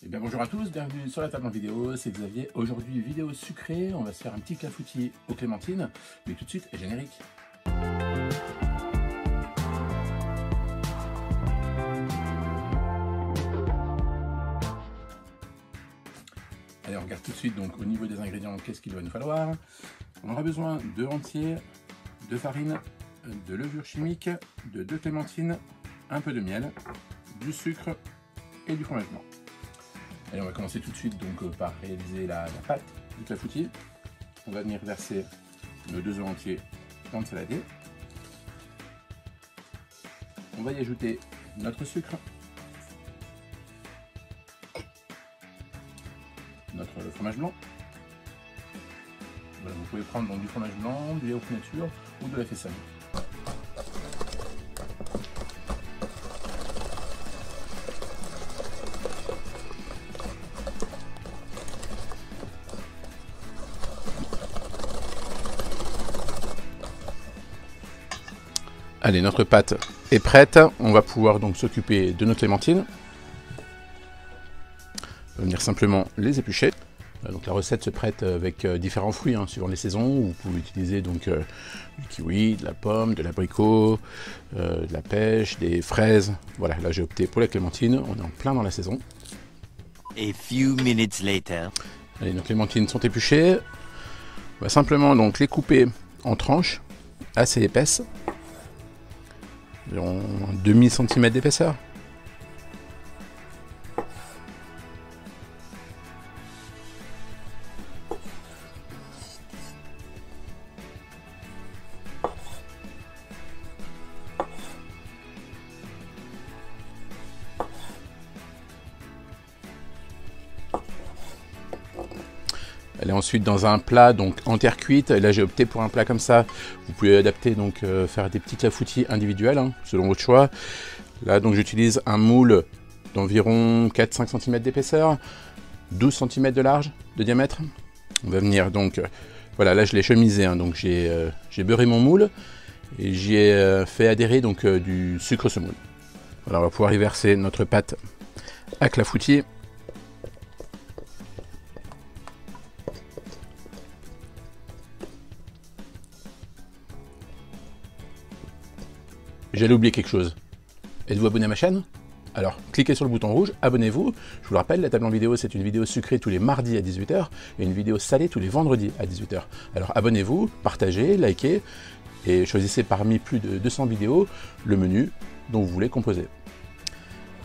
Eh bien bonjour à tous, bienvenue sur la table en vidéo, c'est Xavier. Aujourd'hui vidéo sucrée, on va se faire un petit clafoutis aux clémentines, mais tout de suite générique. Allez on regarde tout de suite donc au niveau des ingrédients qu'est-ce qu'il va nous falloir? On aura besoin de entiers, de farine, de levure chimique, de deux clémentines, un peu de miel, du sucre et du fromage blanc. Allez, on va commencer tout de suite donc euh, par réaliser la, pâte du clafoutis. On va venir verser nos deux œufs entiers dans le saladier. On va y ajouter notre sucre, notre fromage blanc. vous pouvez prendre du fromage blanc, du yaourt nature ou de la faisselle. Allez, notre pâte est prête. On va pouvoir donc s'occuper de nos clémentines. On va venir simplement les éplucher. Euh, donc la recette se prête avec euh, différents fruits, hein, suivant les saisons. Vous pouvez utiliser donc euh, du kiwi, de la pomme, de l'abricot, de la pêche, des fraises. Voilà, là j'ai opté pour la clémentine. On est en plein dans la saison. A few minutes later. Allez, nos clémentines sont épluchées. On va simplement donc les couper en tranches assez épaisses environ un demi centimètre d'épaisseur. Elle est ensuite dans un plat donc en terre cuite. Là j'ai opté pour un plat comme ça. Vous pouvez adapter donc euh, faire des petits clafoutis individuels hein, selon votre choix. Là donc j'utilise un moule d'environ 4-5 cm d'épaisseur, 12 cm de large de diamètre. On va venir donc, euh, voilà là je l'ai chemisé, hein, donc euh, j'ai beurré mon moule et j'y ai fait adhérer donc du sucre semoule. Voilà on va pouvoir y verser notre pâte à clafoutis. J'allais oublier quelque chose. Êtes-vous abonné à ma chaîne? Alors, cliquez sur le bouton rouge, abonnez-vous. Je vous le rappelle, la table en vidéo, c'est une vidéo sucrée tous les mardis à 18h et une vidéo salée tous les vendredis à 18h. Alors, abonnez-vous, partagez, likez et choisissez parmi plus de 200 vidéos le menu dont vous voulez composer.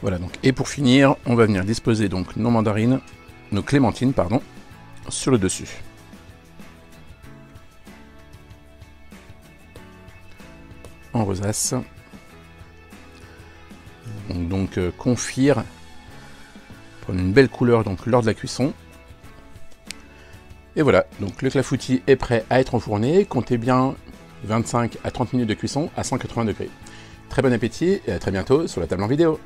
Voilà donc. Et pour finir, on va venir disposer donc nos mandarines, nos clémentines, pardon, sur le dessus. En rosace donc euh, confire prendre une belle couleur donc lors de la cuisson. Et voilà, donc le clafoutis est prêt à être enfourné. Comptez bien 25 à 30 minutes de cuisson à 180 degrés. Très bon appétit et à très bientôt sur la table en vidéo.